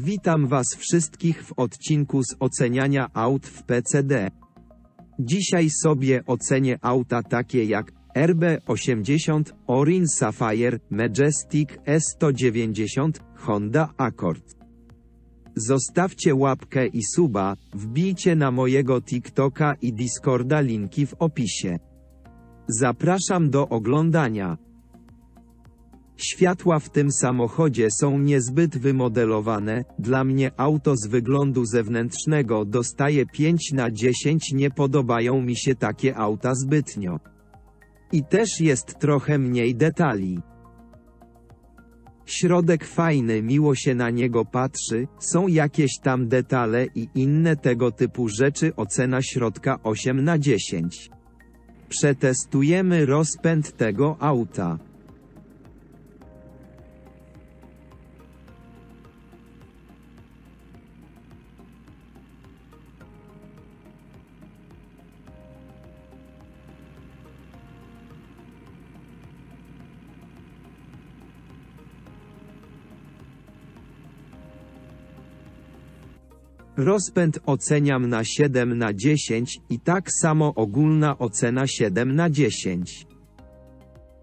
Witam Was wszystkich w odcinku z oceniania aut w PCD. Dzisiaj sobie ocenię auta takie jak RB80, Orin Sapphire, Majestic S190, Honda Accord. Zostawcie łapkę i suba, wbijcie na mojego TikToka i Discorda linki w opisie. Zapraszam do oglądania. Światła w tym samochodzie są niezbyt wymodelowane, dla mnie auto z wyglądu zewnętrznego dostaje 5 na 10 nie podobają mi się takie auta zbytnio. I też jest trochę mniej detali. Środek fajny, miło się na niego patrzy, są jakieś tam detale i inne tego typu rzeczy ocena środka 8 na 10. Przetestujemy rozpęd tego auta. Rozpęd oceniam na 7 na 10 i tak samo ogólna ocena 7 na 10.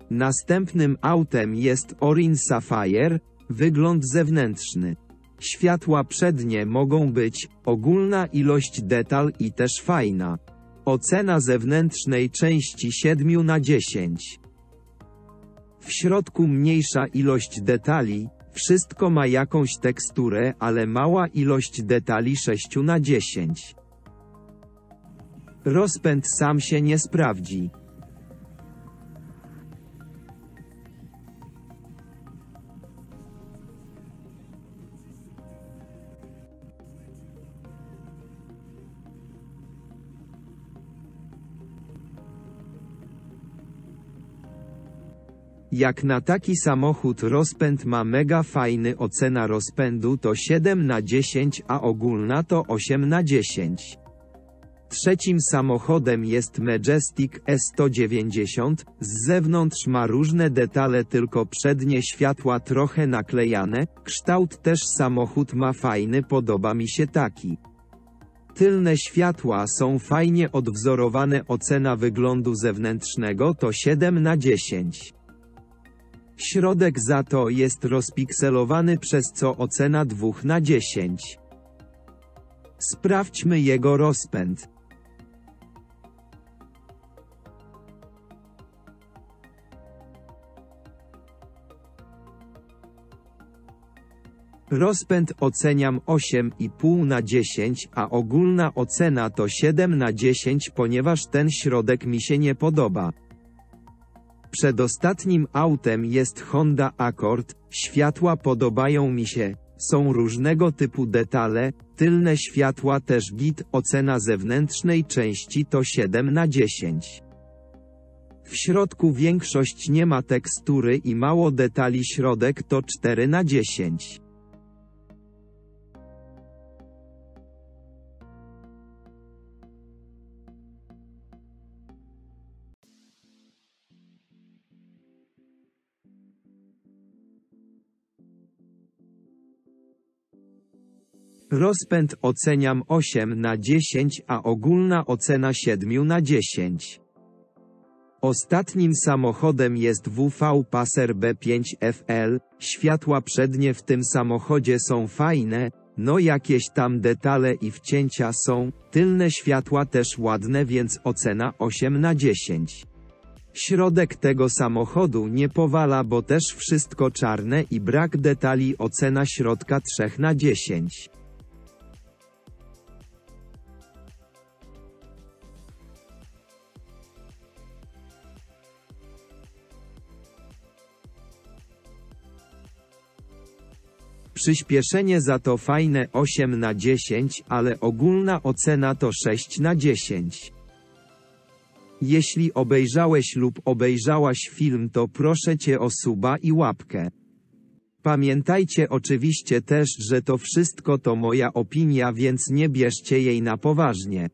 Następnym autem jest Orin Sapphire, wygląd zewnętrzny. Światła przednie mogą być, ogólna ilość detal i też fajna. Ocena zewnętrznej części 7 na 10. W środku mniejsza ilość detali, wszystko ma jakąś teksturę, ale mała ilość detali 6 na 10. Rozpęd sam się nie sprawdzi. Jak na taki samochód rozpęd ma mega fajny ocena rozpędu to 7 na 10 a ogólna to 8 na 10. Trzecim samochodem jest Majestic S190, z zewnątrz ma różne detale tylko przednie światła trochę naklejane, kształt też samochód ma fajny podoba mi się taki. Tylne światła są fajnie odwzorowane ocena wyglądu zewnętrznego to 7 na 10. Środek za to jest rozpikselowany przez co ocena 2 na 10. Sprawdźmy jego rozpęd. Rozpęd oceniam 8,5 na 10, a ogólna ocena to 7 na 10 ponieważ ten środek mi się nie podoba. Przedostatnim autem jest Honda Accord, światła podobają mi się, są różnego typu detale, tylne światła też git, ocena zewnętrznej części to 7 na 10. W środku większość nie ma tekstury i mało detali. Środek to 4 na 10. Rozpęd oceniam 8 na 10, a ogólna ocena 7 na 10. Ostatnim samochodem jest WV Passer B5 FL, światła przednie w tym samochodzie są fajne, no jakieś tam detale i wcięcia są, tylne światła też ładne więc ocena 8 na 10. Środek tego samochodu nie powala bo też wszystko czarne i brak detali ocena środka 3 na 10. Przyspieszenie za to fajne 8 na 10, ale ogólna ocena to 6 na 10. Jeśli obejrzałeś lub obejrzałaś film to proszę Cię o suba i łapkę. Pamiętajcie oczywiście też, że to wszystko to moja opinia więc nie bierzcie jej na poważnie.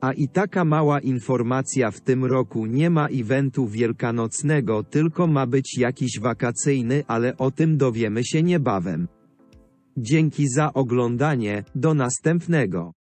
A i taka mała informacja w tym roku nie ma eventu wielkanocnego tylko ma być jakiś wakacyjny ale o tym dowiemy się niebawem. Dzięki za oglądanie, do następnego.